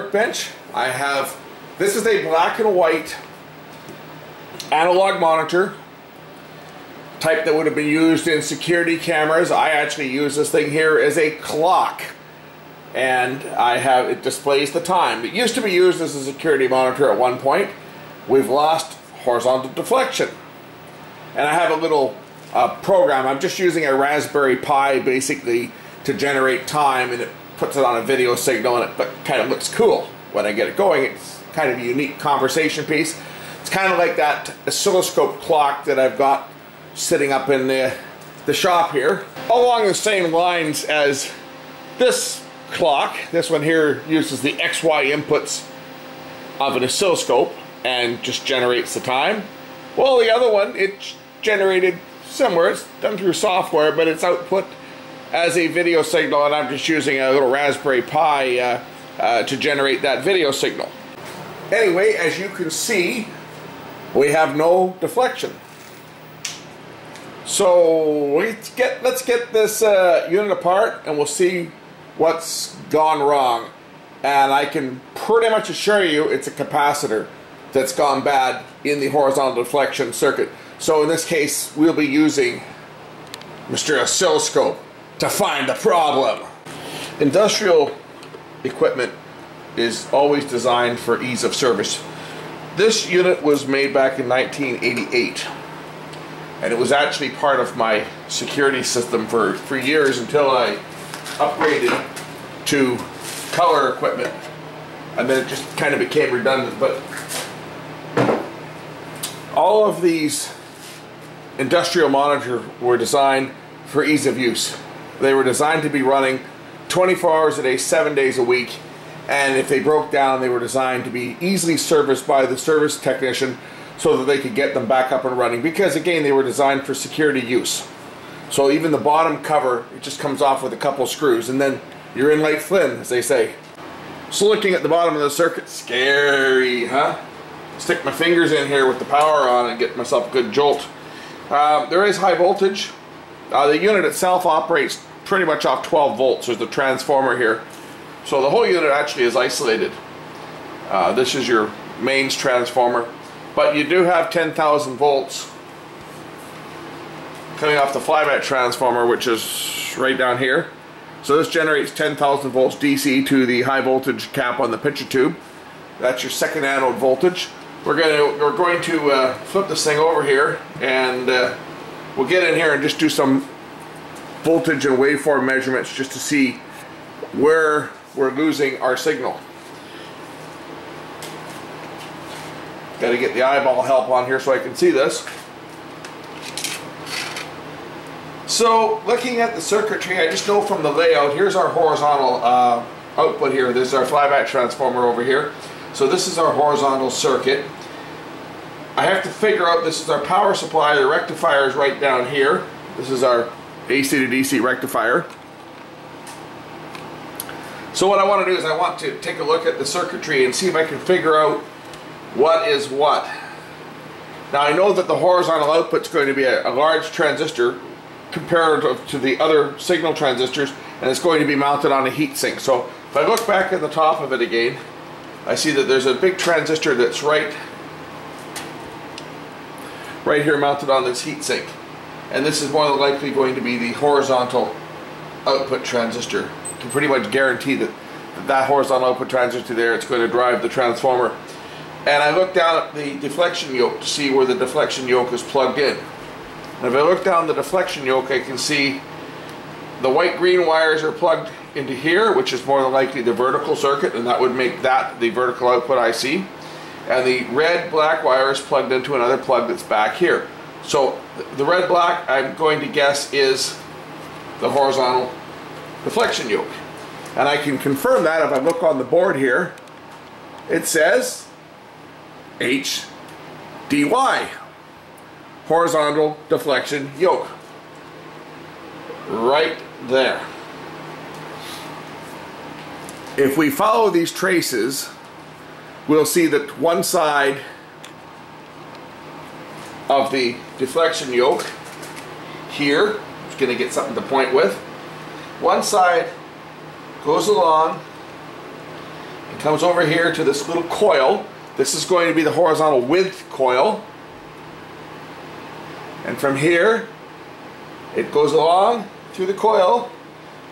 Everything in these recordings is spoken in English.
workbench, I have, this is a black and white analog monitor type that would have been used in security cameras. I actually use this thing here as a clock and I have it displays the time. It used to be used as a security monitor at one point. We've lost horizontal deflection. And I have a little uh, program. I'm just using a Raspberry Pi basically to generate time and it puts it on a video signal and it but kind of looks cool when I get it going. It's kind of a unique conversation piece. It's kind of like that oscilloscope clock that I've got sitting up in the, the shop here. Along the same lines as this clock. This one here uses the XY inputs of an oscilloscope and just generates the time. Well, the other one, it's generated somewhere. It's done through software, but it's output as a video signal, and I'm just using a little Raspberry Pi uh, uh, to generate that video signal. Anyway, as you can see, we have no deflection. So let's get let's get this uh, unit apart, and we'll see what's gone wrong. And I can pretty much assure you it's a capacitor that's gone bad in the horizontal deflection circuit. So in this case, we'll be using Mr. Oscilloscope to find the problem. Industrial equipment is always designed for ease of service. This unit was made back in 1988 and it was actually part of my security system for, for years until I upgraded to color equipment and then it just kind of became redundant but all of these industrial monitors were designed for ease of use they were designed to be running 24 hours a day seven days a week and if they broke down they were designed to be easily serviced by the service technician so that they could get them back up and running because again they were designed for security use so even the bottom cover, it just comes off with a couple screws and then you're in like Flynn, as they say. So looking at the bottom of the circuit, scary, huh? Stick my fingers in here with the power on and get myself a good jolt. Uh, there is high voltage. Uh, the unit itself operates pretty much off 12 volts. There's the transformer here. So the whole unit actually is isolated. Uh, this is your mains transformer. But you do have 10,000 volts coming off the flyback transformer, which is right down here. So this generates 10,000 volts DC to the high voltage cap on the picture tube. That's your second anode voltage. We're going to we're going to uh, flip this thing over here, and uh, we'll get in here and just do some voltage and waveform measurements just to see where we're losing our signal. Got to get the eyeball help on here so I can see this. So looking at the circuitry, I just know from the layout, here's our horizontal uh, output here. This is our flyback transformer over here. So this is our horizontal circuit. I have to figure out, this is our power supply, the rectifier is right down here. This is our AC to DC rectifier. So what I want to do is I want to take a look at the circuitry and see if I can figure out what is what. Now I know that the horizontal output is going to be a, a large transistor comparative to the other signal transistors and it's going to be mounted on a heat sink. So if I look back at the top of it again, I see that there's a big transistor that's right right here mounted on this heat sink. And this is more than likely going to be the horizontal output transistor. Can pretty much guarantee that that horizontal output transistor there, it's going to drive the transformer. And I look down at the deflection yoke to see where the deflection yoke is plugged in. And if I look down the deflection yoke, I can see the white-green wires are plugged into here, which is more than likely the vertical circuit, and that would make that the vertical output IC. And the red-black wire is plugged into another plug that's back here. So the red-black, I'm going to guess, is the horizontal deflection yoke. And I can confirm that if I look on the board here. It says HDY horizontal deflection yoke. Right there. If we follow these traces, we'll see that one side of the deflection yoke here. It's going to get something to point with, one side goes along It comes over here to this little coil. This is going to be the horizontal width coil. And from here, it goes along through the coil,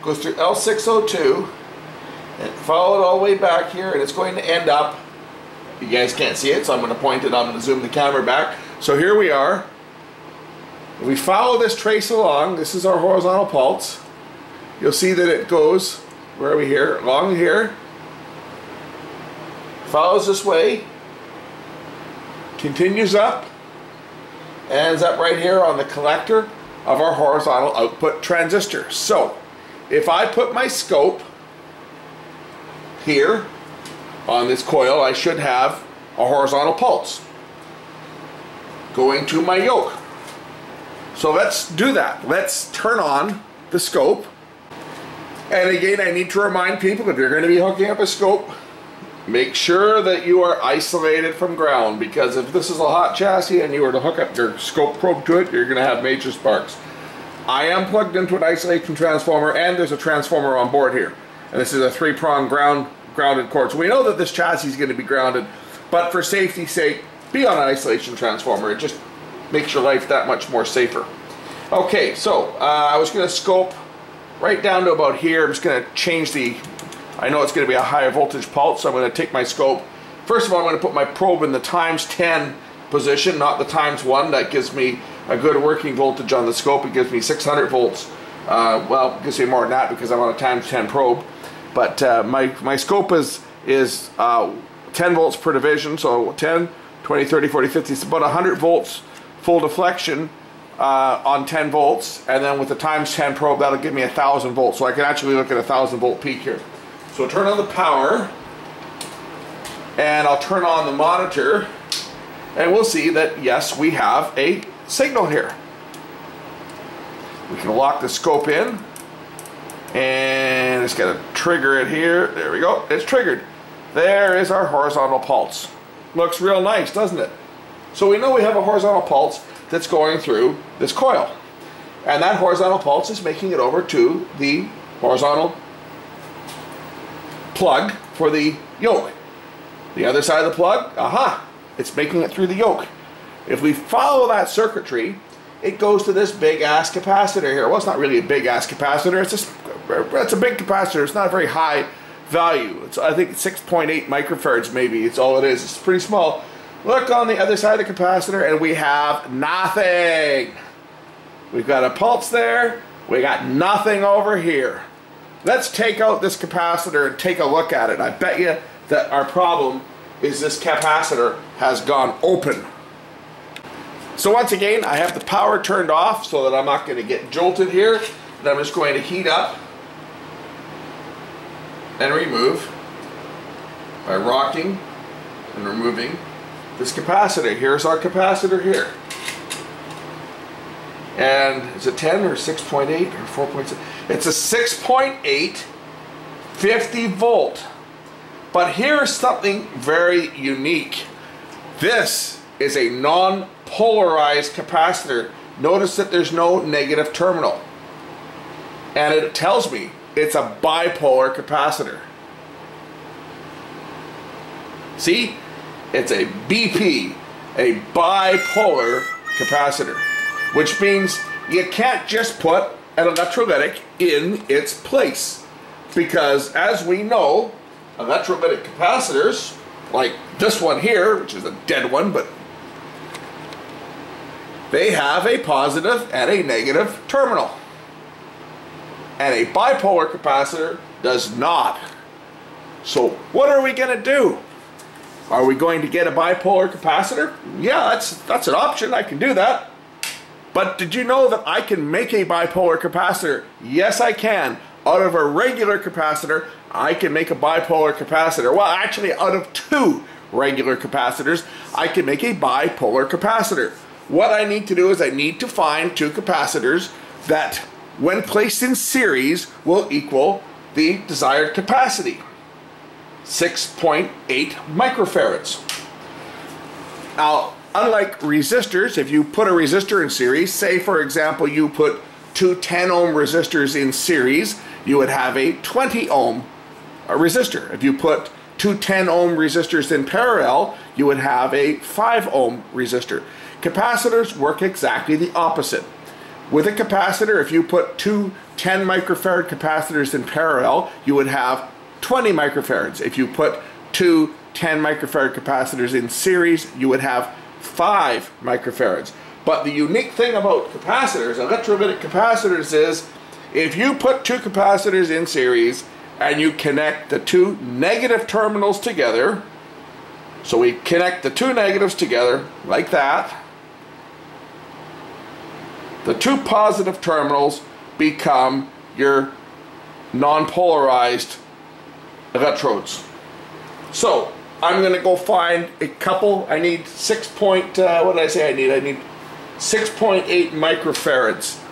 goes through L602, and follow it all the way back here, and it's going to end up, you guys can't see it, so I'm going to point it, I'm going to zoom the camera back. So here we are. We follow this trace along, this is our horizontal pulse. You'll see that it goes, where are we here, along here, follows this way, continues up, ends up right here on the collector of our horizontal output transistor. So, if I put my scope here on this coil, I should have a horizontal pulse going to my yoke. So let's do that. Let's turn on the scope. And again, I need to remind people if you're going to be hooking up a scope, make sure that you are isolated from ground because if this is a hot chassis and you were to hook up your scope probe to it, you're going to have major sparks. I am plugged into an isolation transformer and there's a transformer on board here. And this is a three-prong ground grounded cord. So we know that this chassis is going to be grounded, but for safety's sake, be on an isolation transformer. It just makes your life that much more safer. Okay, so uh, I was going to scope right down to about here. I'm just going to change the, I know it's going to be a high voltage pulse, so I'm going to take my scope. First of all, I'm going to put my probe in the times 10 position, not the times 1. That gives me a good working voltage on the scope. It gives me 600 volts. Uh, well, it gives me more than that because I'm on a times 10 probe. But uh, my, my scope is, is uh, 10 volts per division, so 10, 20, 30, 40, 50, it's about 100 volts full deflection uh, on 10 volts, and then with the times 10 probe, that'll give me a thousand volts. So I can actually look at a thousand volt peak here. So turn on the power, and I'll turn on the monitor, and we'll see that yes, we have a signal here. We can lock the scope in, and it's going to trigger it here. There we go. It's triggered. There is our horizontal pulse. Looks real nice, doesn't it? So we know we have a horizontal pulse that's going through this coil. And that horizontal pulse is making it over to the horizontal plug for the yoke. The other side of the plug, aha, it's making it through the yoke. If we follow that circuitry, it goes to this big ass capacitor here. Well, it's not really a big ass capacitor. It's just it's a big capacitor. It's not a very high value. It's I think 6.8 microfarads maybe. It's all it is. It's pretty small. Look on the other side of the capacitor and we have nothing. We've got a pulse there. We got nothing over here. Let's take out this capacitor and take a look at it. I bet you that our problem is this capacitor has gone open. So once again, I have the power turned off so that I'm not going to get jolted here. And I'm just going to heat up and remove by rocking and removing this capacitor. Here's our capacitor here. And is it 10 or 6.8 or 4.6? It's a 6.8 50 volt. But here's something very unique. This is a non-polarized capacitor. Notice that there's no negative terminal. And it tells me it's a bipolar capacitor. See? It's a BP, a bipolar capacitor, which means you can't just put an electrolytic in its place. Because as we know, electrolytic capacitors, like this one here, which is a dead one, but they have a positive and a negative terminal. And a bipolar capacitor does not. So what are we going to do? Are we going to get a bipolar capacitor? Yeah, that's, that's an option. I can do that. But did you know that I can make a bipolar capacitor? Yes, I can. Out of a regular capacitor, I can make a bipolar capacitor. Well, actually, out of two regular capacitors, I can make a bipolar capacitor. What I need to do is I need to find two capacitors that, when placed in series, will equal the desired capacity. 6.8 microfarads. Now, unlike resistors, if you put a resistor in series, say for example you put two 10 ohm resistors in series, you would have a 20 ohm uh, resistor. If you put two 10 ohm resistors in parallel, you would have a 5 ohm resistor. Capacitors work exactly the opposite. With a capacitor, if you put two 10 microfarad capacitors in parallel, you would have 20 microfarads. If you put two 10 microfarad capacitors in series, you would have 5 microfarads. But the unique thing about capacitors, electrolytic capacitors, is if you put two capacitors in series and you connect the two negative terminals together, so we connect the two negatives together like that, the two positive terminals become your non-polarized electrodes. So I'm going to go find a couple. I need six point. Uh, what did I say? I need. I need 6.8 microfarads.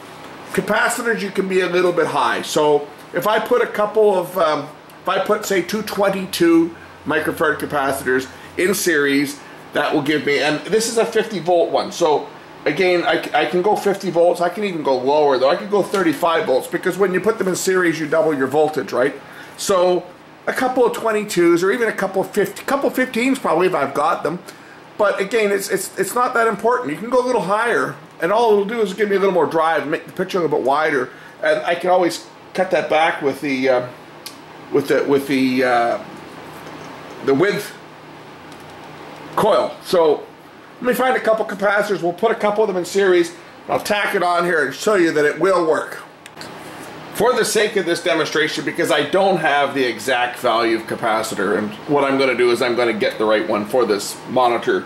Capacitors you can be a little bit high. So if I put a couple of, um, if I put say 222 microfarad capacitors in series, that will give me. And this is a 50 volt one. So again, I, I can go 50 volts. I can even go lower though. I can go 35 volts because when you put them in series, you double your voltage, right? So a couple of 22s or even a couple of 50, couple 15s probably if I've got them. But again, it's, it's, it's not that important. You can go a little higher and all it'll do is give me a little more drive, make the picture a little bit wider. And I can always cut that back with the, uh, with the, with the, uh, the width coil. So let me find a couple capacitors. We'll put a couple of them in series. I'll tack it on here and show you that it will work. For the sake of this demonstration, because I don't have the exact value of capacitor, and what I'm going to do is I'm going to get the right one for this monitor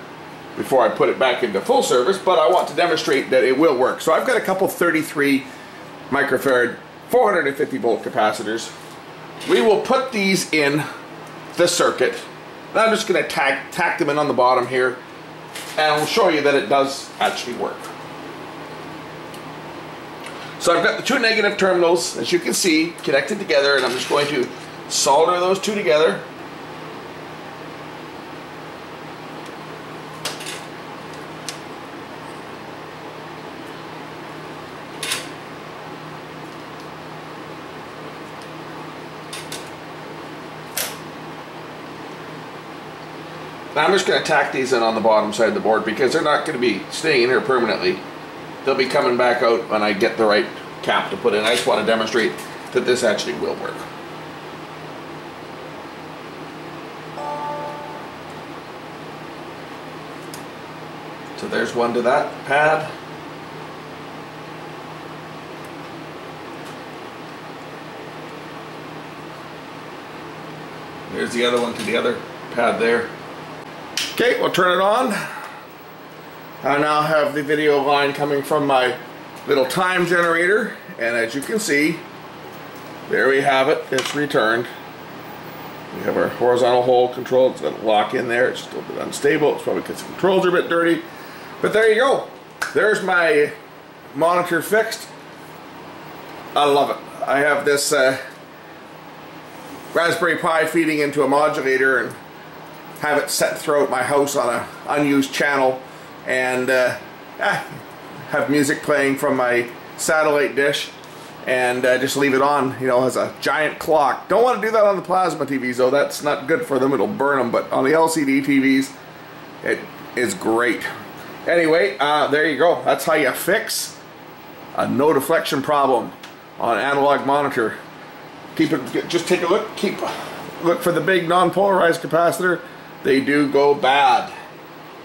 before I put it back into full service, but I want to demonstrate that it will work. So I've got a couple 33 microfarad 450 volt capacitors. We will put these in the circuit. I'm just going to tack, tack them in on the bottom here and I'll show you that it does actually work. So I've got the two negative terminals, as you can see, connected together, and I'm just going to solder those two together. I'm just going to tack these in on the bottom side of the board because they're not going to be staying in here permanently. They'll be coming back out when I get the right cap to put in. I just want to demonstrate that this actually will work. So there's one to that pad. There's the other one to the other pad there. Okay, we'll turn it on. I now have the video line coming from my little time generator and as you can see there we have it. It's returned. We have our horizontal hold control. It's got a lock in there. It's a little bit unstable. It's probably because the controls are a bit dirty. But there you go. There's my monitor fixed. I love it. I have this uh, Raspberry Pi feeding into a modulator and have it set throughout my house on an unused channel and uh, ah, have music playing from my satellite dish and uh, just leave it on you know as a giant clock. Don't want to do that on the plasma TVs though. That's not good for them. It'll burn them but on the LCD TVs it is great. Anyway uh, there you go. That's how you fix a no deflection problem on analog monitor. Keep it just take a look keep look for the big non-polarized capacitor they do go bad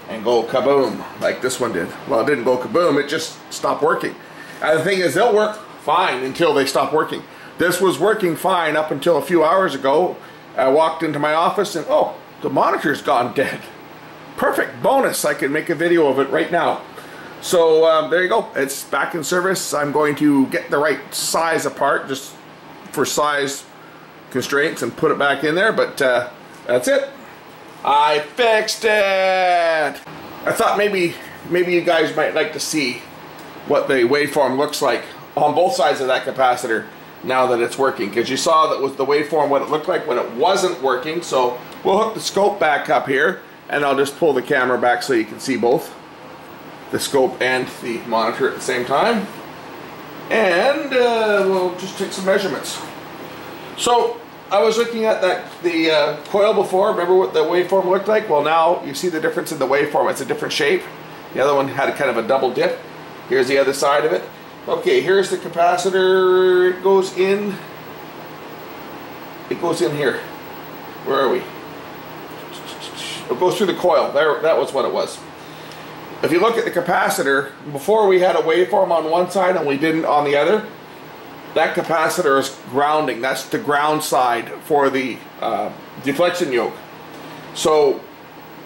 and go kaboom like this one did. Well, it didn't go kaboom, it just stopped working. And the thing is, they'll work fine until they stop working. This was working fine up until a few hours ago. I walked into my office and, oh, the monitor's gone dead. Perfect, bonus, I can make a video of it right now. So um, there you go, it's back in service. I'm going to get the right size apart just for size constraints and put it back in there, but uh, that's it. I fixed it! I thought maybe maybe you guys might like to see what the waveform looks like on both sides of that capacitor now that it's working because you saw that with the waveform what it looked like when it wasn't working. So we'll hook the scope back up here and I'll just pull the camera back so you can see both the scope and the monitor at the same time. And uh, we'll just take some measurements. So I was looking at that the uh, coil before. Remember what the waveform looked like? Well, now you see the difference in the waveform. It's a different shape. The other one had kind of a double dip. Here's the other side of it. Okay, here's the capacitor. It goes in. It goes in here. Where are we? It goes through the coil. There, that was what it was. If you look at the capacitor, before we had a waveform on one side and we didn't on the other, that capacitor is grounding. That's the ground side for the uh, deflection yoke. So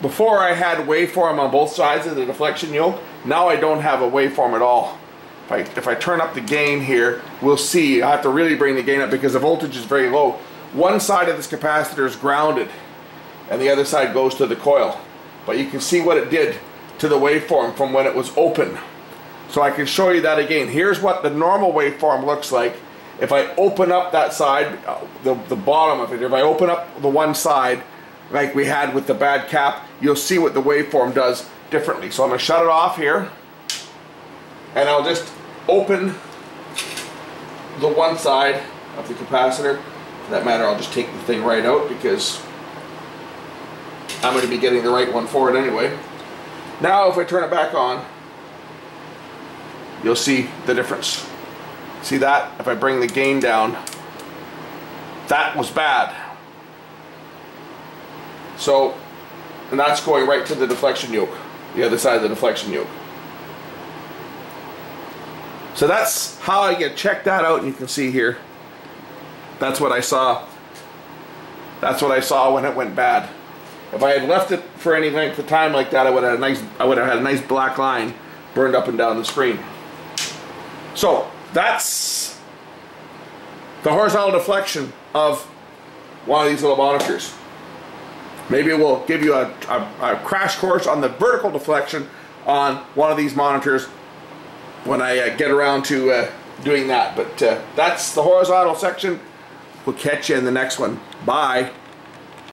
before I had waveform on both sides of the deflection yoke, now I don't have a waveform at all. If I, if I turn up the gain here, we'll see. I have to really bring the gain up because the voltage is very low. One side of this capacitor is grounded and the other side goes to the coil. But you can see what it did to the waveform from when it was open. So I can show you that again. Here's what the normal waveform looks like. If I open up that side, uh, the, the bottom of it, if I open up the one side, like we had with the bad cap, you'll see what the waveform does differently. So I'm going to shut it off here, and I'll just open the one side of the capacitor. For that matter, I'll just take the thing right out because I'm going to be getting the right one for it anyway. Now if I turn it back on, you'll see the difference. See that? If I bring the gain down, that was bad. So, and that's going right to the deflection yoke, the other side of the deflection yoke. So that's how I get check that out and you can see here. That's what I saw. That's what I saw when it went bad. If I had left it for any length of time like that, I would have had a nice I would have had a nice black line burned up and down the screen. So that's the horizontal deflection of one of these little monitors. Maybe we'll give you a, a, a, crash course on the vertical deflection on one of these monitors when I uh, get around to uh, doing that. But uh, that's the horizontal section. We'll catch you in the next one. Bye.